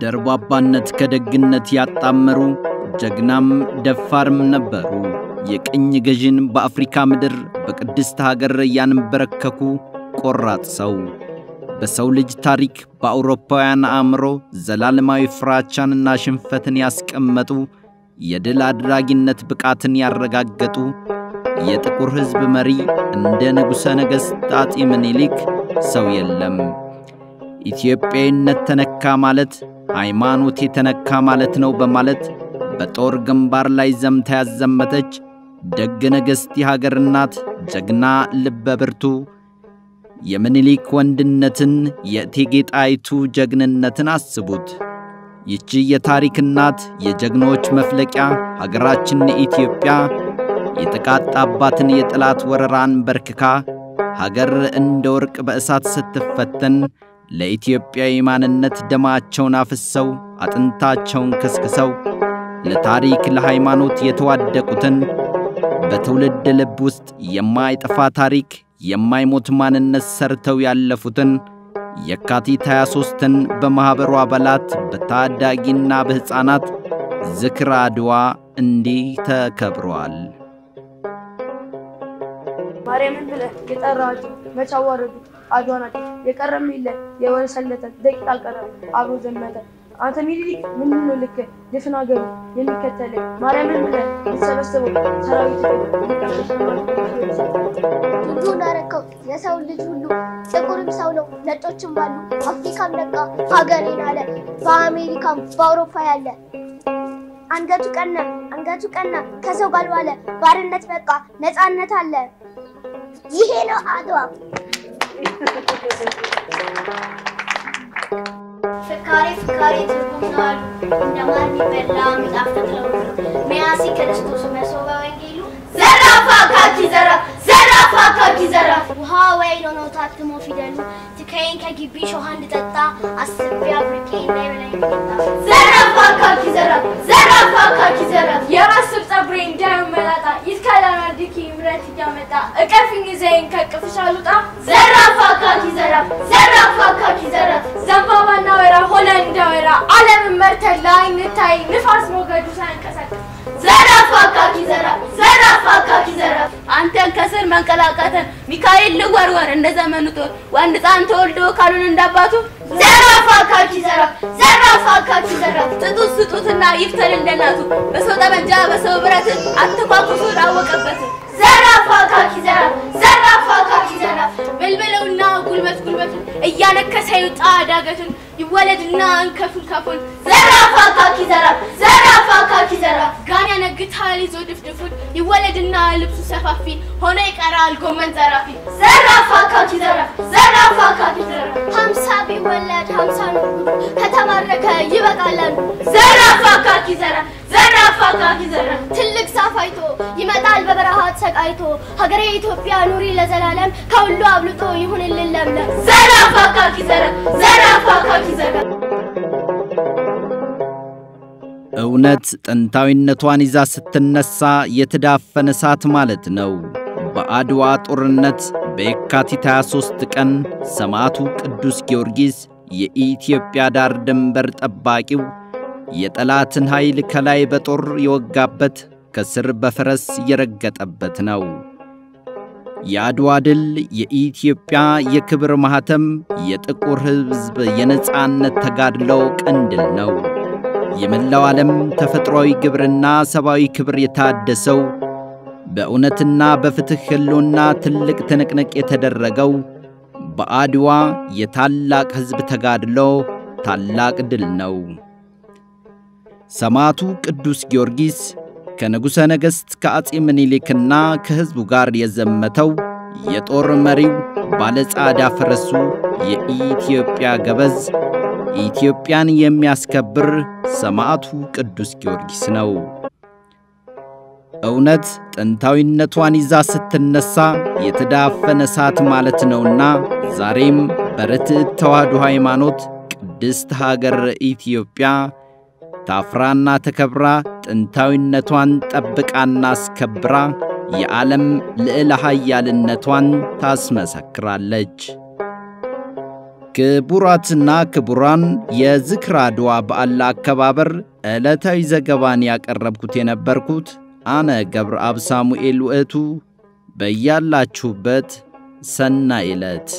ደርባባነት ከደግነት ያጣመሩ ጀግናም ደፋርም ነበሩ። የቅኝ ገዥን በአፍሪካ ምድር በቅድስት ሀገር ያንበረከኩ ቆራጥ ሰው በሰው ልጅ ታሪክ በአውሮፓውያን አእምሮ ዘላለማዊ ፍራቻንና ሽንፈትን ያስቀመጡ የድል አድራጊነት ብቃትን ያረጋገጡ የጥቁር ሕዝብ መሪ እንደ ንጉሠ ነገሥት አጤ ምኒልክ ሰው የለም። ኢትዮጵያዊነት ተነካ ማለት ሃይማኖት የተነካ ማለት ነው በማለት በጦር ግንባር ላይ ዘምታ ያዘመተች ደግ ነገሥት የሀገር እናት ጀግና ልበ ብርቱ የምኒልክ ወንድነትን የእቴጌ ጣይቱ ጀግንነትን አስቡት። ይቺ የታሪክ እናት የጀግኖች መፍለቂያ ሀገራችን ኢትዮጵያ የተቃጣባትን የጠላት ወረራን በርክካ ሀገር እንደ ወርቅ በእሳት ስትፈተን ለኢትዮጵያዊ ማንነት ደማቸውን አፍሰው አጥንታቸውን ከስክሰው ለታሪክ ለሃይማኖት የተዋደቁትን በትውልድ ልብ ውስጥ የማይጠፋ ታሪክ የማይሞት ማንነት ሰርተው ያለፉትን የካቲት 23ን በማኅበሩ አባላት በታዳጊና በሕፃናት ዝክረ አድዋ እንዲህ ተከብሯል። ማርያምን ብለህ የጠራሃቸው መች አዋረዱ አድዋ ናቸው። የቀረም የለ የወሰለተ ደቂቃ አልቀረም አብሮ ዘመተ። አንተ ሚኒሊክ ምንድን ነው ልክ ድፍን ሀገሩ የሚከተል ማርያምን ብለህ የተሰበሰበው ሰራዊት ሁሉን አረከው የሰው ልጅ ሁሉ ጥቁርም ሰው ነው ነጮችም አሉ። አፍሪካም ነቃ ሀገሬን አለ በአሜሪካም በአውሮፓ ያለ አንገቱ ቀና አንገቱ ቀና ከሰው ጋር ባርነት በቃ ነፃነት አለ። ይሄ ነው አድዋ። ፍካሬ ፍካሬ ትርጉም ነው አሉ እንደማን ይበላ የሚጣፍጥ ነው ሚያሲ ክርስቶስ መሶበ ወንጌሉ ዘራፋ ካኪ ዘራፍ ዘራፋ ካኪ ዘራፍ ውሃ ወይን ሆኖ ታትሞ ፊደሉ ትከይን ከግቢ ሾሃ እንድጠጣ አስቤ አብርቄ እንዳይበላኝ ጌታ ዘራፋ ካኪ ዘራፍ ዘራፋ ካኪ ዘራፍ የራስ ጸጉሬ እንዳየው መላጣ ይትካላና ድኪ ምረት እያመጣ እቀፊኝ ዘይን ከቅፍሽ አሉጣ። ዘራፋ ካኪ ዘራፍ ዘራፋ ካኪ ዘራፍ ዘንባባና ወይራ ሆነ እንዳወራ ዓለምን መርተን ለዓይን እንታይ ንፋስ ሞገዱ ሳያንቀሳቀስ ዘራፋ ካኪ ዘራፍ ዘራፋ ካኪ ዘራፍ። አንተን ከስር መንቀላቀተን ሚካኤል ልወርወር እንደ ዘመኑ ጦር። ወንድ ሕፃን ተወልዶ ካሉን እንዳባቱ ዘራፍ ዘራፋ ካኪ ዘራፍ ስጡት ስጡትና ይፍተል እንደናቱ በሰው ጠመንጃ በሰው ብረት አተኳኩሱን አወቀበትን ዘራፋ ካኪ ዘራፍ ዘራፋ ካኪ ዘራፍ በልበለውና ጉልበት ጉልበቱን እያነከሰ ይውጣ ዳገቱን ይወለድና እንከፉን ከፉን ዘራፍ ዘራፋ ካኪ ዘራፍ ያነግታል ይዞ ድፍድፉን ይወለድና ልብሱ ሰፋፊ ሆነ ይቀራል ጎመን ዘራፊ። ዘራፋ ካኪ ዘራፍ ዘራፋ ካኪ ዘራፍ። ሀምሳ ቢወለድ ሀምሳ ነው ጉዱ ከተባረከ ይበቃላሉ። ዘራፋ ካኪ ዘራፍ ዘራፋ ካኪ ዘራፍ። ትልቅ ዛፍ አይቶ ይመጣል በበረሃ ተሰቃይቶ ሀገሬ ኢትዮጵያ ኑሪ ለዘላለም ከሁሉ አብልጦ ይሁንልን ለምለም። ዘራፋ ካኪ ዘራፍ እውነት ጥንታዊነቷን ይዛ ስትነሳ የተዳፈነ እሳት ማለት ነው። በአድዋ ጦርነት በየካቲት 23 ቀን ሰማዕቱ ቅዱስ ጊዮርጊስ የኢትዮጵያ ዳር ድንበር ጠባቂው የጠላትን ኃይል ከላይ በጦር የወጋበት ከስር በፈረስ የረገጠበት ነው። የአድዋ ድል የኢትዮጵያ የክብር ማኅተም፣ የጥቁር ሕዝብ የነጻነት ተጋድሎ ቀንድል ነው። የመላው ዓለም ተፈጥሯዊ ግብርና ሰብአዊ ክብር የታደሰው በእውነትና በፍትሕ ሕልውና ትልቅ ትንቅንቅ የተደረገው በአድዋ የታላቅ ሕዝብ ተጋድሎ ታላቅ ድል ነው። ሰማዕቱ ቅዱስ ጊዮርጊስ ከንጉሠ ነገሥት ከአፄ ምኒልክና ከሕዝቡ ጋር የዘመተው የጦር መሪው ባለጻዳ ፈረሱ የኢትዮጵያ ገበዝ ኢትዮጵያን የሚያስከብር ሰማዕቱ ቅዱስ ጊዮርጊስ ነው። እውነት ጥንታዊነቷን ይዛ ስትነሳ የተዳፈነ እሳት ማለት ነውና ዛሬም በርትዕት ተዋሕዶ ሃይማኖት ቅድስት ሀገር ኢትዮጵያ ታፍራና ተከብራ ጥንታዊነቷን ጠብቃና አስከብራ የዓለም ልዕለ ኃያልነቷን ታስመሰክራለች። ክቡራትና ክቡራን የዝክረ አድዋ በዓል አከባበር ዕለታዊ ዘገባን ያቀረብኩት የነበርኩት አነ ገብረአብ ሳሙኤል ውእቱ። በያላችሁበት ሰናይ ዕለት